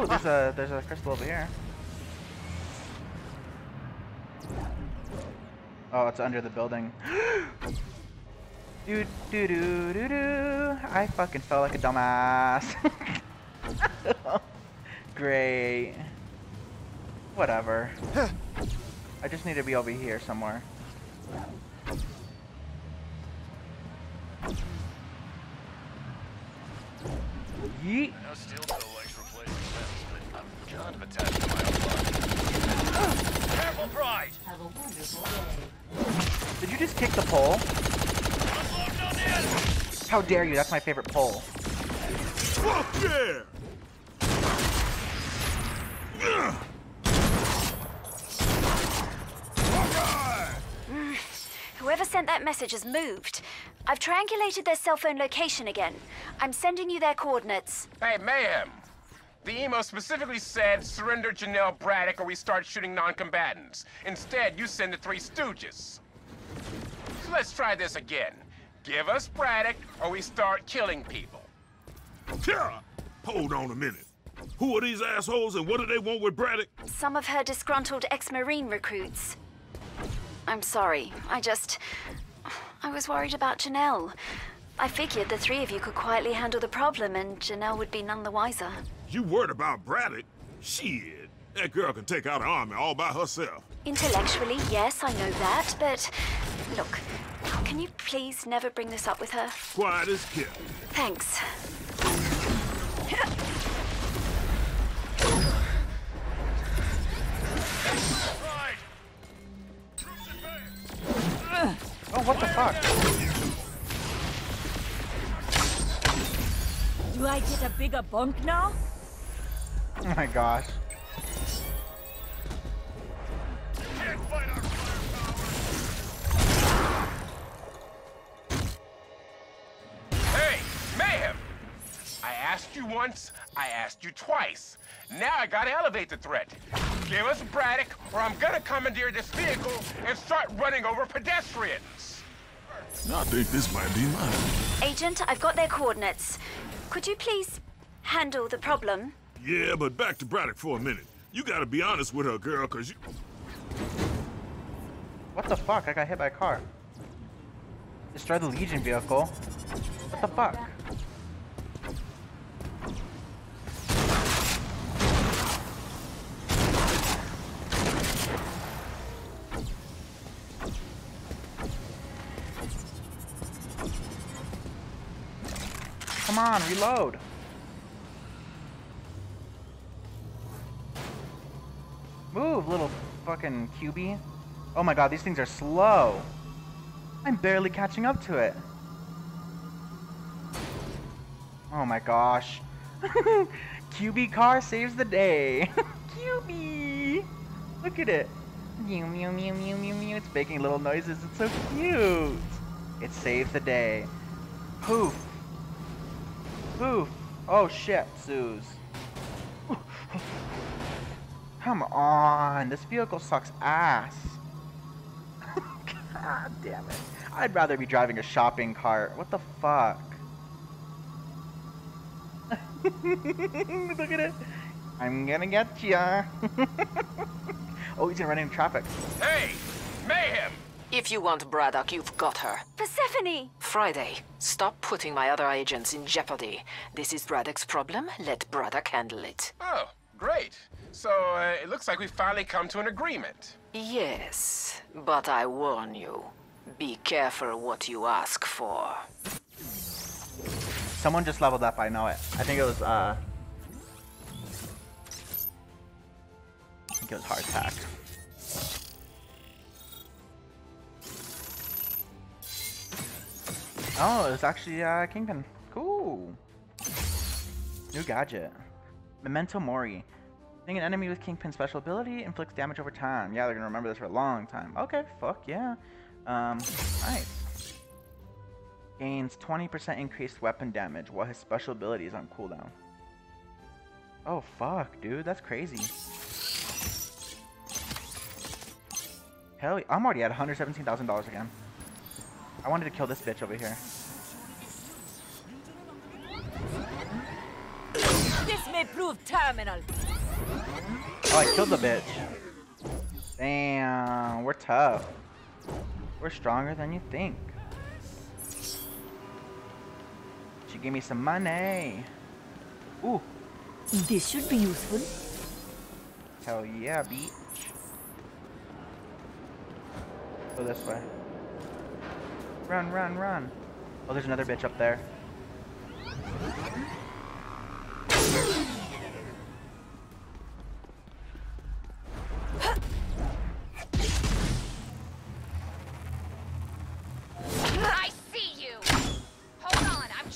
Oh, there's a there's a crystal over here. Oh, it's under the building. do do do do do. I fucking felt like a dumbass. Great. Whatever. I just need to be over here somewhere. Yeet. But I'm kind of attached to my own body. Careful, Pride! Have a wonderful day. Did you just kick the pole? Unloading on the enemy! How dare you? That's my favorite pole. Fuck yeah! Whoever sent that message has moved. I've triangulated their cell phone location again. I'm sending you their coordinates. Hey, Mayhem. The emo specifically said surrender Janelle Braddock or we start shooting non-combatants. Instead, you send the Three Stooges. So let's try this again. Give us Braddock or we start killing people. Yeah. Hold on a minute. Who are these assholes and what do they want with Braddock? Some of her disgruntled ex-marine recruits. I'm sorry. I just... I was worried about Janelle. I figured the three of you could quietly handle the problem and Janelle would be none the wiser. You worried about Braddock? Shit. That girl can take out an army all by herself. Intellectually, yes, I know that, but... Look, can you please never bring this up with her? Quiet as kept. Thanks. Pride! Troops advance! Oh, what the fuck? Do I get a bigger bunk now? Oh my gosh. Can't fight our firepower! Hey, Mayhem! I asked you once, I asked you twice. Now I gotta elevate the threat. Give us Braddock, or I'm gonna commandeer this vehicle and start running over pedestrians. I think this might be mine. Agent, I've got their coordinates. Could you please handle the problem? Yeah, but back to Braddock for a minute. You gotta be honest with her, girl, cause you... What the fuck? I got hit by a car. Destroy the Legion vehicle. What the fuck? Come on, reload. Move, little fucking QB. Oh my god, these things are slow. I'm barely catching up to it. Oh my gosh. QB car saves the day. QB! Look at it. Mew mew mew mew mew mew. It's making little noises. It's so cute. It saved the day. Poof. Poof. Oh shit, Suze. Come on. This vehicle sucks ass. God damn it. I'd rather be driving a shopping cart. What the fuck? Look at it. I'm gonna get ya. oh, he's gonna run into traffic. Hey, Mayhem! If you want Braddock, you've got her. Persephone! Friday, stop putting my other agents in jeopardy. This is Braddock's problem. Let Braddock handle it. Oh, great. So, uh, it looks like we finally come to an agreement. Yes, but I warn you. Be careful what you ask for. Someone just leveled up, I know it. I think it was, uh... I think it was hard hardtack. Oh, it's actually, uh, Kingpin. Cool. New gadget. Memento Mori. Being an enemy with Kingpin special ability inflicts damage over time. Yeah, they're gonna remember this for a long time. Okay, fuck yeah. Um, nice. Gains 20% increased weapon damage while his special ability is on cooldown. Oh fuck, dude, that's crazy. Hell. I'm already at $117,000 again. I wanted to kill this bitch over here. This may prove terminal. Oh, I killed the bitch. Damn, we're tough. We're stronger than you think. She gave me some money. Ooh, This should be useful. hell yeah, bitch. Go this way. Run, run, run. Oh, there's another bitch up there.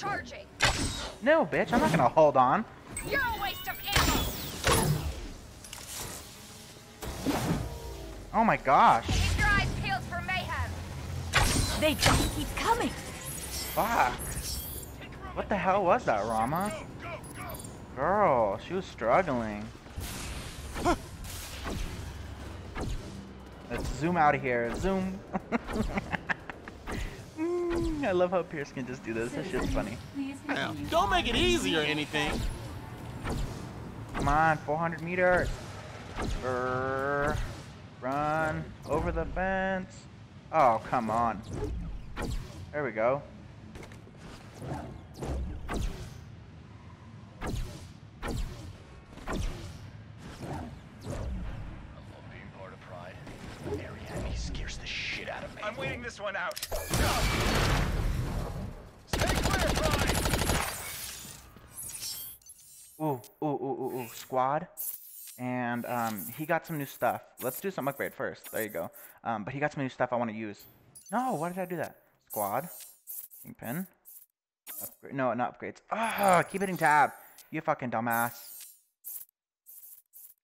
Charging. No, bitch, I'm not gonna hold on. You're a waste of ammo! Oh my gosh. Keep your eyes peeled for mayhem! They just keep coming. Fuck. What the hell was that, Rama? Girl, she was struggling. Let's zoom out of here. Zoom. I love how Pierce can just do this. This shit's funny. Now, don't make it easy or anything. Come on, 400 meters. Brrr. Run over the fence. Oh, come on. There we go. I love being part of Pride. Ariadne scares the shit out of me. I'm waiting this one out. Ooh, ooh, ooh, ooh, ooh. Squad. And um, he got some new stuff. Let's do some upgrade first. There you go. Um, but he got some new stuff I want to use. No, why did I do that? Squad. Kingpin. Upgrade. No, not upgrades. Ah, keep hitting tab. You fucking dumbass.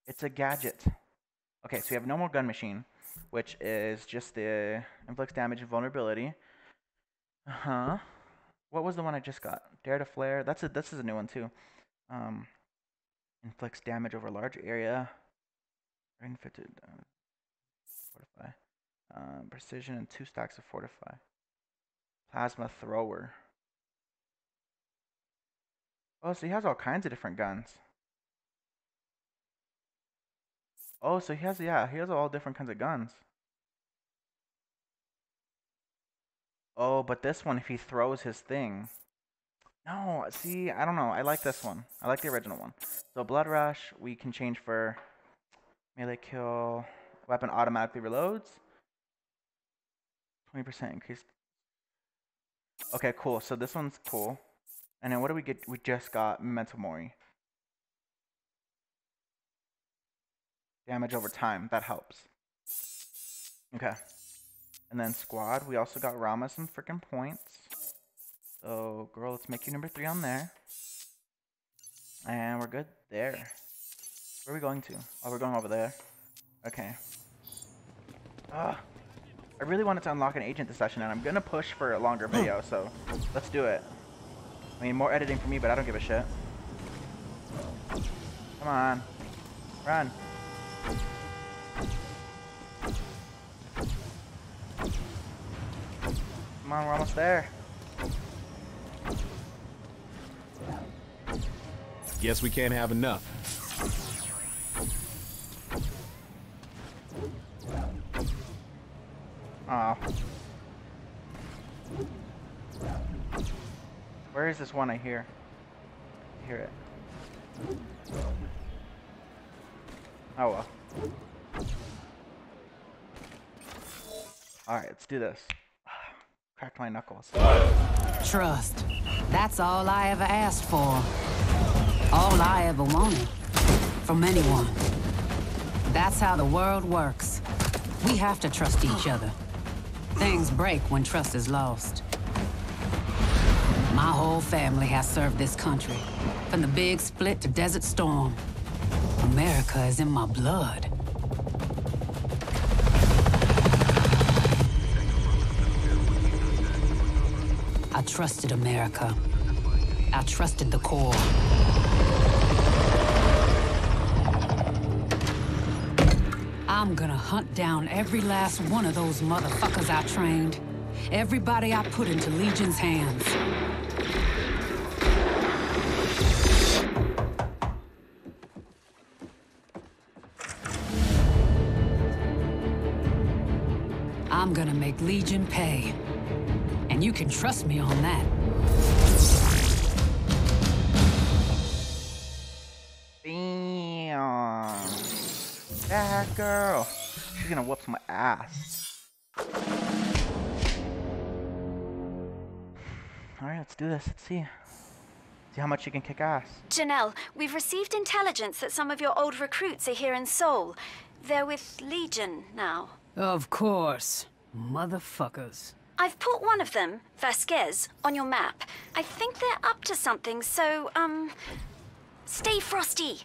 It's a gadget. Okay, so we have no more gun machine, which is just the inflicts damage and vulnerability. Uh huh. What was the one I just got? Dare to flare. That's a this is a new one too. Um, inflicts damage over a large area. Infected. Uh, fortify. Um, precision and two stacks of fortify. Plasma thrower. Oh, so he has all kinds of different guns. Oh, so he has yeah, he has all different kinds of guns. Oh, but this one, if he throws his thing. No, see, I don't know. I like this one. I like the original one. So Blood Rush, we can change for melee kill. Weapon automatically reloads. 20% increase. Okay, cool. So this one's cool. And then what do we get? We just got Memento Mori. Damage over time. That helps. Okay. And then squad, we also got Rama some freaking points. So, girl, let's make you number three on there. And we're good there. Where are we going to? Oh, we're going over there. Okay. Ah, I really wanted to unlock an agent this session, and I'm gonna push for a longer video, so let's do it. I mean, more editing for me, but I don't give a shit. Come on. Run. Come on, we're almost there. Guess we can't have enough. Oh. Where is this one I hear? I hear it. Oh well. Alright, let's do this. Cracked my knuckles. Trust. That's all I ever asked for. All I ever wanted. From anyone. That's how the world works. We have to trust each other. Things break when trust is lost. My whole family has served this country. From the big split to Desert Storm. America is in my blood. I trusted America. I trusted the Corps. I'm gonna hunt down every last one of those motherfuckers I trained. Everybody I put into Legion's hands. I'm gonna make Legion pay. And you can trust me on that. That girl. She's gonna whoop my ass. Alright, let's do this. Let's see. See how much you can kick ass. Janelle, we've received intelligence that some of your old recruits are here in Seoul. They're with Legion now. Of course. Motherfuckers. I've put one of them, Vasquez, on your map. I think they're up to something, so, um. Stay frosty.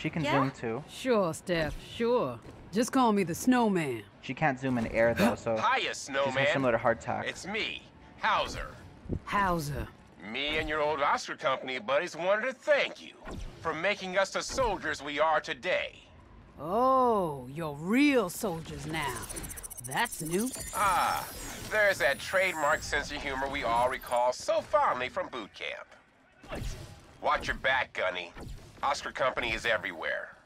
She can Yeah? zoom too. Sure, Steph, sure. Just call me the snowman. She can't zoom in air though, so Hiya, she's kinda similar to hardtack. It's me, Hauser. Hauser. Me and your old Oscar Company buddies wanted to thank you for making us the soldiers we are today. Oh, you're real soldiers now. That's new. Ah, there's that trademark sense of humor we all recall so fondly from boot camp. Watch your back, Gunny. Oscar Company is everywhere.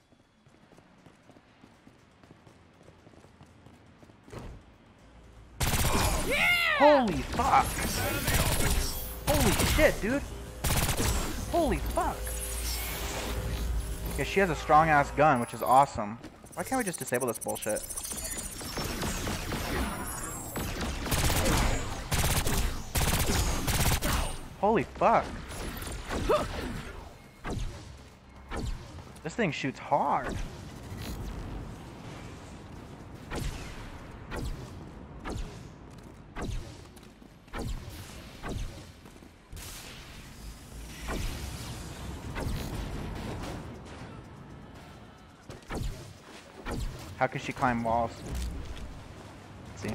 Holy fuck! Holy shit, dude! Holy fuck! Yeah, she has a strong ass gun, which is awesome. Why can't we just disable this bullshit? Holy fuck! This thing shoots hard. How can she climb walls? Let's see.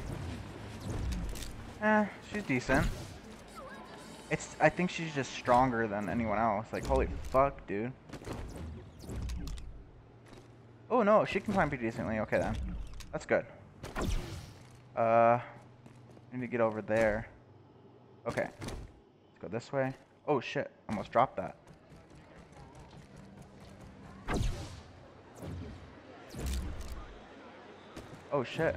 Eh, she's decent. It's. I think she's just stronger than anyone else. Like, holy fuck, dude. Oh no, she can climb pretty decently. Okay then, that's good. Uh, need to get over there. Okay, let's go this way. Oh shit, almost dropped that. Oh shit.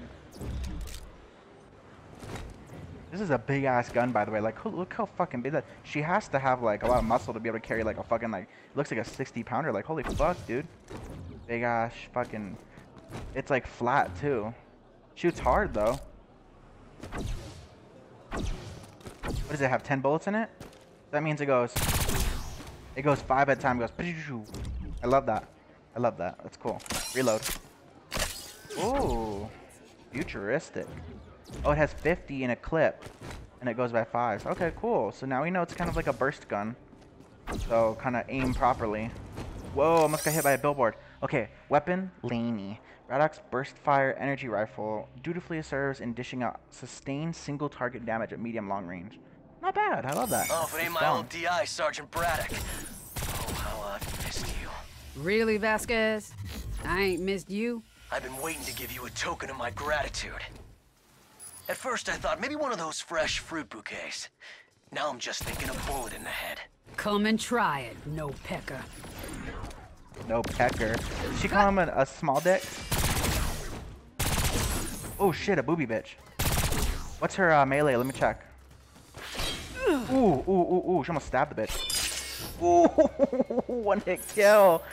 This is a big ass gun, by the way. Like, look how fucking big that. She has to have like a lot of muscle to be able to carry like a fucking like. Looks like a 60 pounder. Like, holy fuck, dude. Big ass fucking. It's like flat too. Shoots hard though. What does it have? 10 bullets in it? That means it goes. It goes five at a time. Goes. I love that. I love that. That's cool. Reload. Ooh, futuristic. Oh, it has 50 in a clip, and it goes by fives. Okay, cool. So now we know it's kind of like a burst gun. So kind of aim properly. Whoa, I almost got hit by a billboard. Okay, weapon, Laney. Braddock's burst fire energy rifle dutifully serves in dishing out sustained single target damage at medium long range. Not bad. I love that. Oh, if it ain't It's my strong. old DI, Sergeant Braddock. Oh, how I've missed you. Really, Vasquez? I ain't missed you. I've been waiting to give you a token of my gratitude. At first, I thought maybe one of those fresh fruit bouquets. Now I'm just thinking a bullet in the head. Come and try it, no pecker. No pecker. She call him a, a small dick? Oh shit, a booby bitch. What's her uh, melee? Let me check. Ooh, ooh, ooh, ooh. She almost stabbed the bitch. Ooh, one hit kill.